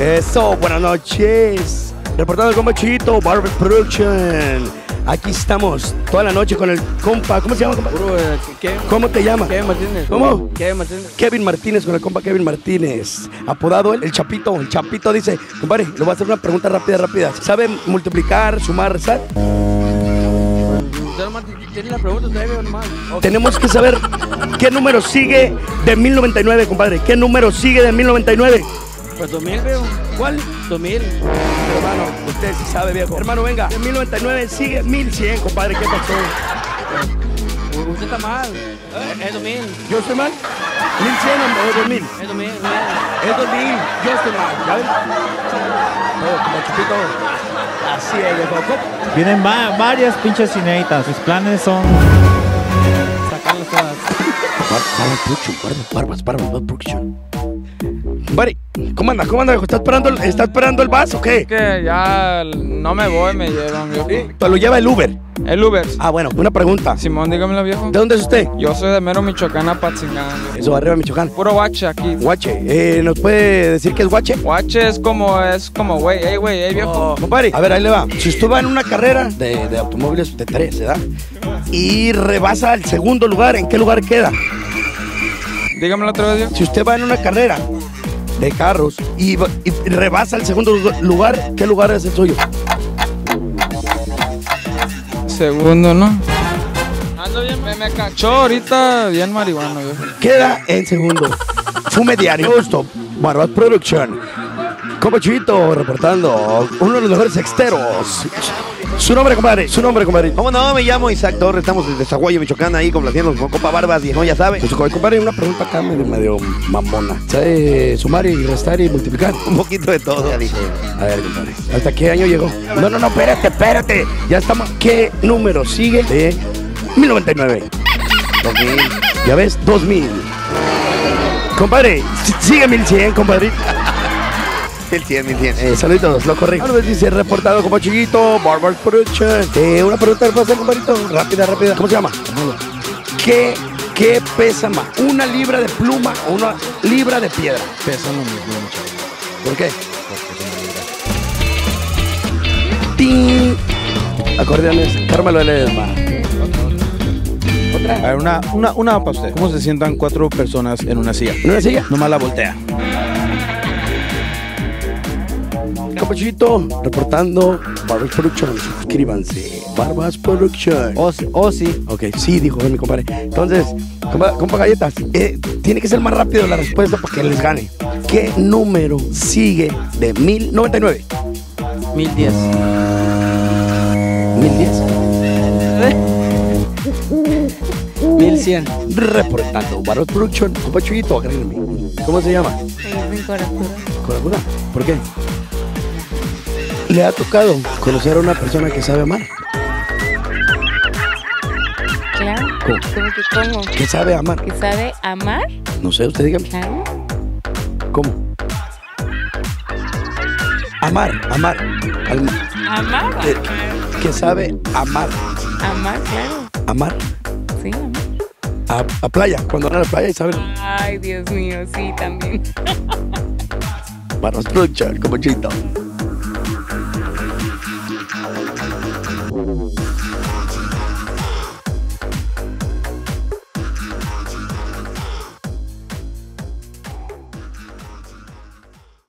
Eso, buenas noches. Reportando el compa Chuyito, Barber Production. Aquí estamos toda la noche con el compa. ¿Cómo se llama, compa? Eh. ¿Cómo te llamas? Kevin Martínez. ¿Cómo? Kevin Martínez. Kevin Martínez, con el compa Kevin Martínez. Apodado el, el Chapito. El Chapito dice, compadre, le voy a hacer una pregunta rápida, rápida. ¿Sabe multiplicar, sumar, la pregunta. Ok. Tenemos que saber qué número sigue de 1099, compadre. ¿Qué número sigue de 1099? Pues 2000, veo. ¿Cuál? 2000. Hermano, usted sí sabe, viejo. Hermano, venga. De 1099 sigue 1100, compadre. ¿Qué pasó? Usted está mal. Eh, Es 2000. ¿Yo estoy mal? 1100 o 2000. Es 2000. Es 2000. Yo estoy mal. ¿Ya ven? Oh, como chupito. Así es, viejo. ¿Cómo? Vienen va- varias pinches cineitas. Sus planes son. Sacarlas todas. Barbas Production, Barbas, Barbas, Barbas, Barbas Production. Buddy, ¿cómo anda? ¿Cómo anda, viejo? ¿Está esperando el, está esperando el bus o qué? que ya no me voy, me llevan, viejo. Te lo lleva el Uber. El Uber. Ah, bueno, una pregunta. Simón, dígamelo, viejo. ¿De dónde es usted? Yo soy de Mero, Michoacán, Apatzingán. Eso, arriba de Michoacán. Puro guache aquí. Guache, eh, ¿nos puede decir qué es guache? Guache es como, es como, güey, ey, güey, ey, viejo. Compadre, a ver, ahí le va. Si usted va en una carrera de, de automóviles de tres, ¿verdad? Y rebasa el segundo lugar, ¿en qué lugar queda? Dígamelo otra vez, viejo. Si usted va en una carrera de carros y, rebasa el segundo lu- lugar, ¿qué lugar es el suyo? Segundo, ¿no? Ando bien, me, me cachó ahorita bien marihuano, viejo. Queda en segundo. Fume diario. Gusto. Barbas Production. Compa Chuyito reportando uno de los mejores exteros. Su nombre, compadre. Su nombre, compadre. ¿Cómo no? Me llamo Isaac Torres, estamos desde Zaguayo, Michoacán, ahí complaciendo con Copa Barbas, viejo, ya sabe. Pues, compadre, una pregunta acá medio, medio mamona. ¿Sabe sumar y restar y multiplicar? Un poquito de todo. A ver, compadre. ¿Hasta qué año llegó? No, no, no, espérate, espérate. Ya estamos. ¿Qué número sigue de 1099? 2000. ¿Ya ves? 2000. Compadre, si- sigue 1100, compadre. 1100, 1100. Eh, saluditos, lo correcto. Ahora dice reportado como chiquito, Barbar Production. Eh, una pregunta puedo hacer, compadrito. Rápida, rápida. ¿Cómo se llama? ¿Qué, ¿Qué pesa más? ¿Una libra de pluma o una libra de piedra? Pesan lo mismo, muchachos. ¿Por qué? ¡Ting! Acordeones, Carmelo Ledesma. A ver, una, una, una para usted. ¿Cómo se sientan cuatro personas en una silla? ¿En una silla? Nomás la voltea. Capachito, reportando Barbas Production. Suscríbanse. Barbas Production. Oh, sí, oh, sí. Ok, sí, dijo mi compadre. Entonces, compa, compa Galletas, eh, tiene que ser más rápido la respuesta para que les gane. ¿Qué número sigue de 1099? 1010. 1010. 1100. Reportando Barbas Production. Compa Chuyito, agréguenme. ¿Cómo se llama? Corazón. Corazón. ¿Por qué? Le ha tocado conocer a una persona que sabe amar. Claro. ¿Cómo? ¿Cómo que cómo? ¿Qué sabe amar? ¿Que sabe amar? No sé, usted dígame. Claro. ¿Cómo? Amar, amar. Amar. eh, que sabe amar. Amar, claro. Amar. Sí, amar. A, a playa. Cuando van a la playa y saben. Ay, Dios mío, sí, también. Barras Production, como chito.